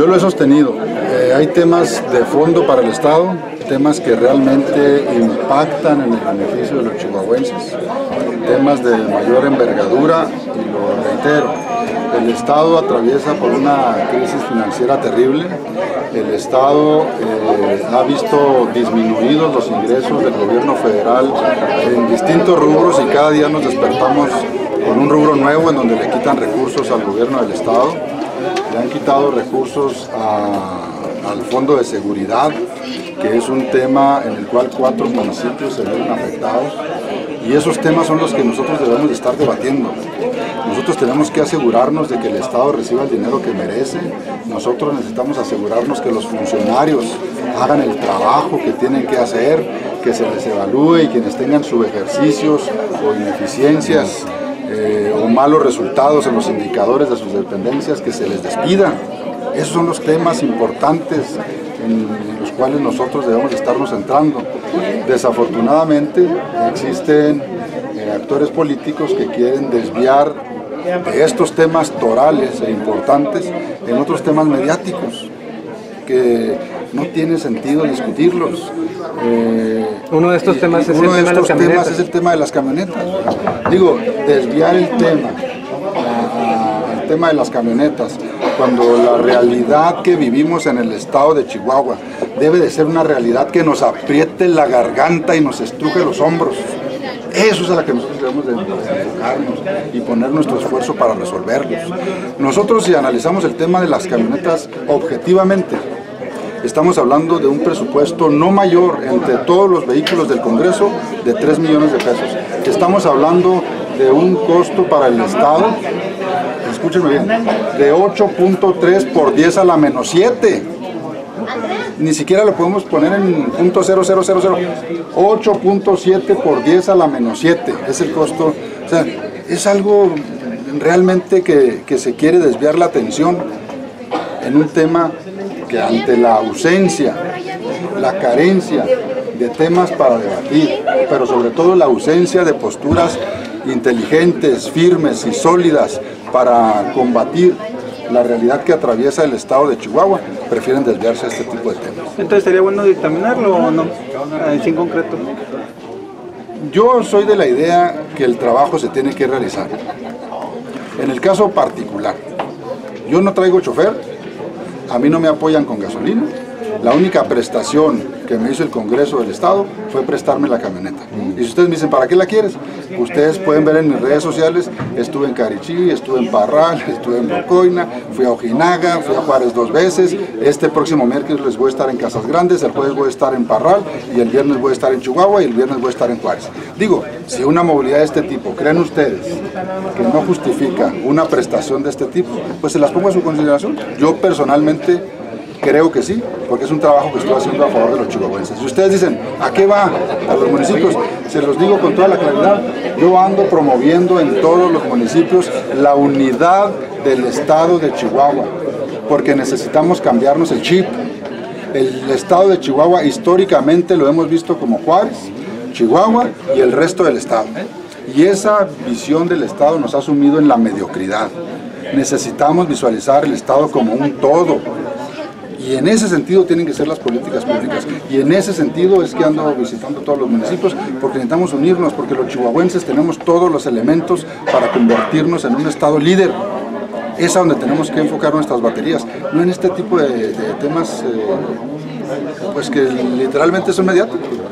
Yo lo he sostenido. Eh, hay temas de fondo para el Estado, temas que realmente impactan en el beneficio de los chihuahuenses, temas de mayor envergadura y lo reitero, el Estado atraviesa por una crisis financiera terrible, el Estado eh, ha visto disminuidos los ingresos del gobierno federal en distintos rubros y cada día nos despertamos con un rubro nuevo en donde le quitan recursos al gobierno del Estado, le han quitado recursos al Fondo de Seguridad, que es un tema en el cual cuatro municipios se ven afectados y esos temas son los que nosotros debemos de estar debatiendo. Nosotros tenemos que asegurarnos de que el Estado reciba el dinero que merece, nosotros necesitamos asegurarnos que los funcionarios hagan el trabajo que tienen que hacer, que se les evalúe y quienes tengan ejercicios o ineficiencias eh, o malos resultados en los indicadores de sus dependencias, que se les despida. Esos son los temas importantes en los cuales nosotros debemos estarnos centrando. Desafortunadamente existen eh, actores políticos que quieren desviar de estos temas torales e importantes en otros temas mediáticos que no tiene sentido discutirlos. Eh, uno de estos temas, es, uno el de estos temas es el tema de las camionetas. Digo, desviar el tema, el tema de las camionetas, cuando la realidad que vivimos en el estado de Chihuahua debe de ser una realidad que nos apriete la garganta y nos estruje los hombros. Eso es a la que nosotros debemos de enfocarnos y poner nuestro esfuerzo para resolverlos. Nosotros si analizamos el tema de las camionetas objetivamente, estamos hablando de un presupuesto no mayor entre todos los vehículos del Congreso de 3 millones de pesos. Estamos hablando de un costo para el Estado, escúchenme bien, de 8.3 por 10 a la menos 7 ni siquiera lo podemos poner en punto 8.7 por 10 a la menos 7 es el costo. O sea, es algo realmente que, que se quiere desviar la atención en un tema que ante la ausencia, la carencia de temas para debatir, pero sobre todo la ausencia de posturas inteligentes, firmes y sólidas para combatir la realidad que atraviesa el estado de Chihuahua, prefieren desviarse a este tipo de temas. Entonces, ¿sería bueno dictaminarlo o no? En concreto. Yo soy de la idea que el trabajo se tiene que realizar. En el caso particular, yo no traigo chofer, a mí no me apoyan con gasolina, la única prestación que me hizo el Congreso del Estado fue prestarme la camioneta. Y si ustedes me dicen, ¿para qué la quieres? Ustedes pueden ver en mis redes sociales, estuve en Carichí, estuve en Parral, estuve en Bocoina, fui a Ojinaga, fui a Juárez dos veces, este próximo miércoles les voy a estar en Casas Grandes, el jueves voy a estar en Parral, y el viernes voy a estar en Chihuahua, y el viernes voy a estar en Juárez. Digo, si una movilidad de este tipo, ¿creen ustedes que no justifica una prestación de este tipo? Pues se las pongo a su consideración. Yo personalmente Creo que sí, porque es un trabajo que estoy haciendo a favor de los chihuahuenses. Si ustedes dicen, ¿a qué va? A los municipios, se los digo con toda la claridad, yo ando promoviendo en todos los municipios la unidad del estado de Chihuahua, porque necesitamos cambiarnos el chip. El estado de Chihuahua históricamente lo hemos visto como Juárez, Chihuahua y el resto del estado. Y esa visión del estado nos ha sumido en la mediocridad. Necesitamos visualizar el estado como un todo, y en ese sentido tienen que ser las políticas públicas. Y en ese sentido es que ando visitando todos los municipios porque necesitamos unirnos, porque los chihuahuenses tenemos todos los elementos para convertirnos en un estado líder. Es donde tenemos que enfocar nuestras baterías, no en este tipo de, temas eh, pues que literalmente son mediáticos.